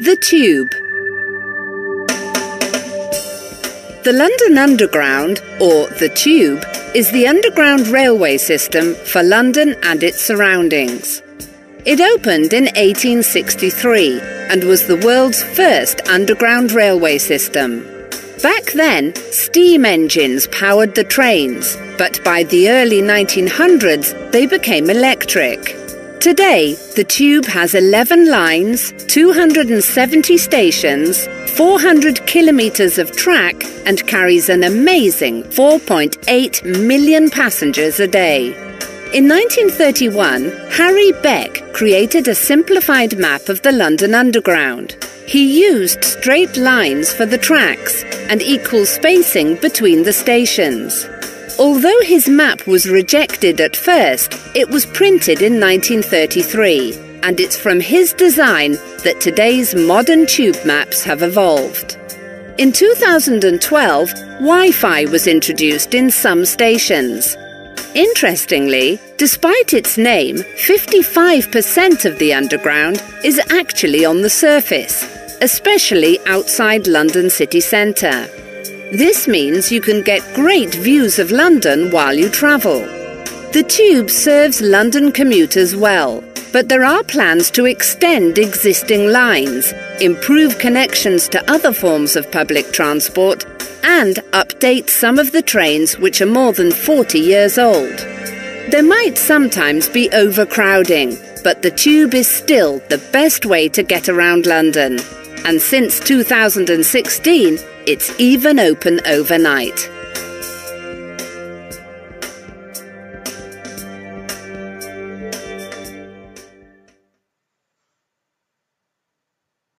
The Tube. The London Underground, or the Tube, is the underground railway system for London and its surroundings. It opened in 1863 and was the world's first underground railway system. Back then, steam engines powered the trains, but by the early 1900s, they became electric. Today, the tube has 11 lines, 270 stations, 400 kilometres of track, and carries an amazing 4.8 million passengers a day. In 1931, Harry Beck created a simplified map of the London Underground. He used straight lines for the tracks and equal spacing between the stations. Although his map was rejected at first, it was printed in 1933, and it's from his design that today's modern tube maps have evolved. In 2012, Wi Fi was introduced in some stations. Interestingly, despite its name, 55% of the underground is actually on the surface, especially outside London city centre. This means you can get great views of London while you travel. The tube serves London commuters well, but there are plans to extend existing lines, improve connections to other forms of public transport, and update some of the trains which are more than 40 years old. There might sometimes be overcrowding, but the tube is still the best way to get around London. And since 2016, it's even open overnight.